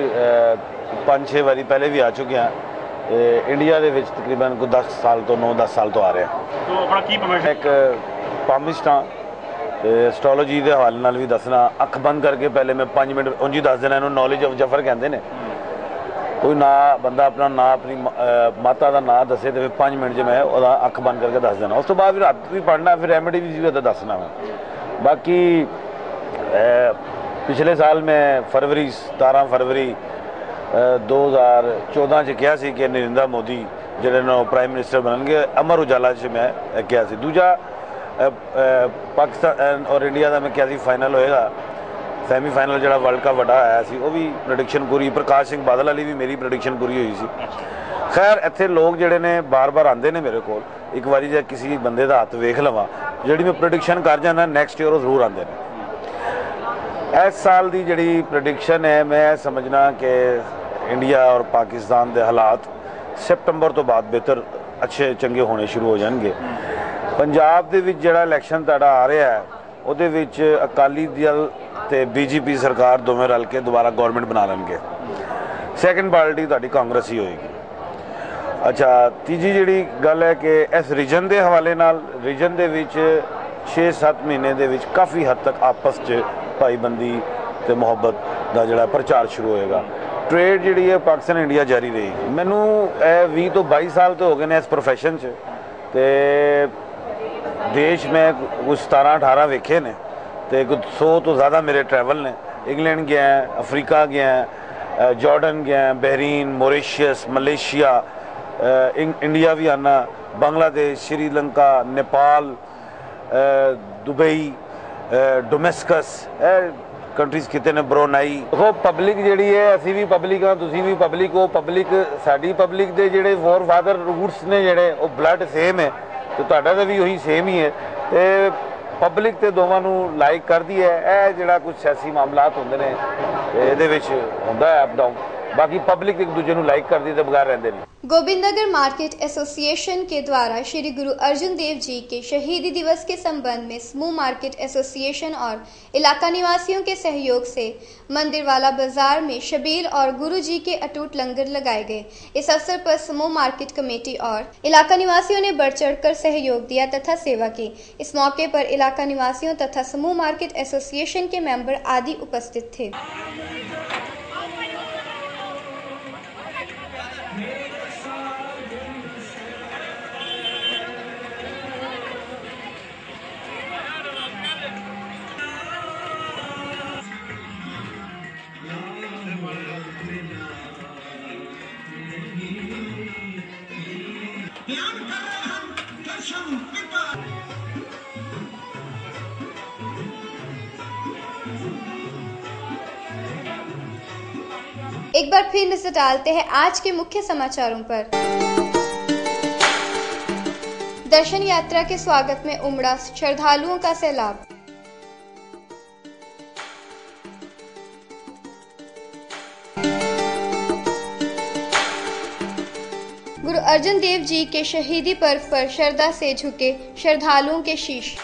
5-6 ਵਾਰੀ ਪਹਿਲੇ ਵੀ ਆ ਚੁੱਕਿਆ ਤੇ ਇੰਡੀਆ ਦੇ ਵਿੱਚ ਤਕਰੀਬਨ ਕੋਈ 10 ਸਾਲ ਤੋਂ 9-10 ਸਾਲ ਤੋਂ ਆ ਰਿਹਾ। ਤੋਂ ਆਪਣਾ ਕੀ ਪ੍ਰੋਫੈਸ਼ਨ ਇੱਕ ਪਾਮਿਸਟਾਂ ਐਸਟ੍ਰੋਲੋਜੀ ਦੇ ਹਵਾਲੇ ਨਾਲ ਵੀ ਦੱਸਣਾ। ਅੱਖ ਬੰਦ ਕਰਕੇ ਪਹਿਲੇ ਮੈਂ 5 ਮਿੰਟ ਉਂਝ ਹੀ ਦੱਸ ਦੇਣਾ ਇਹਨੂੰ। ਨੌਲੇਜ ਆਫ ਜਫਰ ਕਹਿੰਦੇ ਨੇ। ਕੋਈ ਨਾ ਬੰਦਾ ਆਪਣਾ ਨਾਂ ਆਪਣੀ ਮਾਤਾ ਦਾ ਨਾਂ ਦੱਸੇ ਤੇ ਫਿਰ 5 ਮਿੰਟ 'ਚ ਮੈਂ ਉਹਦਾ ਅੱਖ ਬੰਦ ਕਰਕੇ ਦੱਸ ਦੇਣਾ। ਉਸ ਤੋਂ ਬਾਅਦ ਫਿਰ ਰਾਤ ਵੀ ਪੜਨਾ ਫਿਰ ਰੈਮੇਡੀ ਵੀ ਵੀ ਉਹਦਾ ਦੱਸਣਾ ਮੈਂ। ਬਾਕੀ ਪਿਛਲੇ ਸਾਲ ਮੈਂ ਫਰਵਰੀ 17 ਫਰਵਰੀ 2014 ਚ ਕਿਹਾ ਸੀ ਕਿ ਨਰਿੰਦਰ ਮੋਦੀ ਜਿਹੜੇ ਨੇ ਪ੍ਰਾਈਮ ਮਿਨਿਸਟਰ ਬਣਨਗੇ। ਅਮਰ ਉਜਾਲਾ ਚ ਮੈਂ ਕਿਹਾ ਸੀ। ਦੂਜਾ ਪਾਕਿਸਤਾਨ ਔਰ ਇੰਡੀਆ ਦਾ ਮੈਂ ਕਿਹਾ ਸੀ ਫਾਈਨਲ ਹੋਏਗਾ। ਸੈਮੀ ਫਾਈਨਲ ਜਿਹੜਾ ਵਰਲਡ ਕੱਪ ਵੱਡਾ ਆਇਆ ਸੀ, ਉਹ ਵੀ ਪ੍ਰੈਡਿਕਸ਼ਨ ਪੂਰੀ, ਪ੍ਰਕਾਸ਼ ਸਿੰਘ ਬਾਦਲ ਵਾਲੀ ਵੀ ਮੇਰੀ ਪ੍ਰੈਡਿਕਸ਼ਨ ਪੂਰੀ ਹੋਈ ਸੀ। ਖੈਰ, ਇੱਥੇ ਲੋਕ ਜਿਹੜੇ ਨੇ ਬਾਰ-ਬਾਰ ਆਉਂਦੇ ਨੇ ਮੇਰੇ ਕੋਲ। ਇੱਕ ਵਾਰੀ ਜੇ ਕਿਸੇ ਬੰਦੇ ਦਾ ਹੱਥ ਵੇਖ ਲਵਾਂ, ਜਿਹੜੀ ਮੈਂ ਪ੍ਰੈਡਿਕਸ਼ਨ ਕਰ ਜਾਂਦਾ ਨੈਕਸਟ ਈਅਰ ਉਹ ਜ਼ਰੂਰ ਆਉਂਦੇ ਨੇ। ਇਸ ਸਾਲ ਦੀ ਜਿਹੜੀ ਪ੍ਰੈਡਿਕਸ਼ਨ ਹੈ, ਮੈਂ ਸਮਝਣਾ ਕਿ ਇੰਡੀਆ ਔਰ ਪਾਕਿਸਤਾਨ ਦੇ ਹਾਲਾਤ ਸਪਟੰਬਰ ਤੋਂ ਬਾਅਦ ਬਿਹਤਰ ਅੱਛੇ ਚੰਗੇ ਹੋਣੇ ਸ਼ੁਰੂ ਹੋ ਜਾਣਗੇ। ਪੰਜਾਬ ਦੇ ਵਿੱਚ ਜਿਹੜਾ ਇਲੈਕਸ਼ਨ ਤੁਹਾਡਾ ਆ ਰਿਹਾ ਹੈ, ਉਹਦੇ ਵਿੱਚ ਅਕਾਲੀ ਦਲ ਤੇ ਬੀਜੇਪੀ ਸਰਕਾਰ ਦੋਵੇਂ ਰਲ ਕੇ ਦੁਬਾਰਾ ਗਵਰਨਮੈਂਟ ਬਣਾ ਲੈਣਗੇ। ਸੈਕੰਡ ਪਾਰਟੀ ਤੁਹਾਡੀ ਕਾਂਗਰਸ ਹੀ ਹੋਏਗੀ। ਅੱਛਾ, ਤੀਜੀ ਜਿਹੜੀ ਗੱਲ ਹੈ ਕਿ ਇਸ ਰੀਜਨ ਦੇ ਹਵਾਲੇ ਨਾਲ ਰੀਜਨ ਦੇ ਵਿੱਚ 6-7 ਮਹੀਨੇ ਦੇ ਵਿੱਚ ਕਾਫੀ ਹੱਦ ਤੱਕ ਆਪਸ 'ਚ ਭਾਈਬੰਦੀ ਤੇ ਮੁਹੱਬਤ ਦਾ ਜਿਹੜਾ ਪ੍ਰਚਾਰ ਸ਼ੁਰੂ ਹੋਏਗਾ। ਟ੍ਰੇਡ ਜਿਹੜੀ ਹੈ ਪਾਕਿਸਤਾਨ ਇੰਡੀਆ ਜਾਰੀ ਰਹੇਗੀ। ਮੈਨੂੰ ਇਹ 20 ਤੋਂ 22 ਸਾਲ ਤੋਂ ਹੋ ਗਏ ਨੇ ਇਸ profession 'ਚ ਤੇ ਦੇਸ਼ ਮੈਂ ਕੁਝ 17 18 ਵੇਖੇ ਨੇ ਤੇ ਕੁਝ 100 ਤੋਂ ਜ਼ਿਆਦਾ ਮੇਰੇ ਟਰੈਵਲ ਨੇ। ਇੰਗਲੈਂਡ ਗਿਆ ਅਫਰੀਕਾ ਗਿਆ ਹੈ, ਜਾਰਡਨ ਗਿਆ ਬਹਿਰੀਨ ਮੋਰੀਸ਼ੀਅਸ ਮਲੇਸ਼ੀਆ ਇੰ- ਇੰਡੀਆ ਵੀ ਆਨਾ ਬੰਗਲਾਦੇਸ਼ ਸ਼੍ਰੀਲੰਕਾ ਨੇਪਾਲ ਦੁਬਈ ਡੋਮੈਸਕਸ ਇਹ ਕੰਟਰੀਜ਼ ਕਿਤੇ ਨੇ ਬਰੋਨਾਈ ਉਹ ਪਬਲਿਕ ਜਿਹੜੀ ਹੈ, ਅਸੀਂ ਵੀ ਪਬਲਿਕ ਹਾਂ, ਤੁਸੀਂ ਵੀ ਪਬਲਿਕ ਹੋ। ਪਬਲਿਕ ਸਾਡੀ ਪਬਲਿਕ ਦੇ ਜਿਹੜੇ ਫੋਰ ਫਾਦਰ ਰੂਟਸ ਨੇ ਜਿਹੜੇ, ਉਹ ਬਲੱਡ ਸੇਮ ਹੈ। ਤੇ ਤੁਹਾਡਾ ਤਾਂ ਵੀ ਉਹੀ ਸੇਮ ਹੀ ਹੈ। ਤੇ ਪਬਲਿਕ ਤੇ ਦੋਵਾਂ ਨੂੰ ਲਾਈਕ ਕਰਦੀ ਹੈ। ਇਹ ਜਿਹੜਾ ਕੁਝ ਸਿਆਸੀ ਮਾਮਲਾਤ ਹੁੰਦੇ ਨੇ ਇਹਦੇ ਵਿੱਚ ਹੁੰਦਾ ਹੈ ਅਪ ਡਾਊਨ ਬਾਕੀ ਪਬਲਿਕ ਇੱਕ ਦੂਜੇ ਨੂੰ ਲਾਈਕ ਕਰਦੀ ਤੇ ਬਗੈਰ ਰਹਿੰਦੇ ਨੇ। गोविंदनगर मार्केट एसोसिएशन के द्वारा श्री गुरु अर्जुन देव जी के शहीदी दिवस के संबंध में समूह मार्केट एसोसिएशन और इलाका निवासियों के सहयोग से मंदिर वाला बाज़ार में शबीर और गुरु जी के अटूट लंगर लगाए गए। इस अवसर पर समूह मार्केट कमेटी और इलाका निवासियों ने बढ़ चढ़ कर सहयोग दिया तथा सेवा की। इस मौके पर इलाका निवासियों तथा समूह मार्केट एसोसिएशन के मेंबर आदि उपस्थित थे। एक बार फिर नज़र डालते हैं आज के मुख्य समाचारों पर। दर्शन यात्रा के स्वागत में उमड़ा श्रद्धालुओं का सैलाब। गुरु अर्जन देव जी के शहीदी पर्व पर श्रद्धा से झुके श्रद्धालुओं के शीश।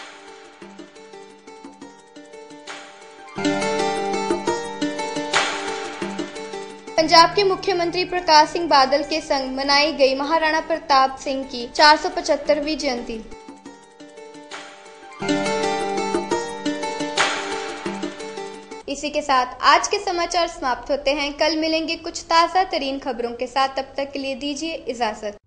पंजाब के मुख्यमंत्री प्रकाश सिंह बादल के संग मनाई गई महाराणा प्रताप सिंह की 475वीं जयंती। इसी के साथ आज के समाचार समाप्त होते हैं। कल मिलेंगे कुछ ताज़ा तरीन खबरों के साथ। तब तक के लिए दीजिए इजाज़त।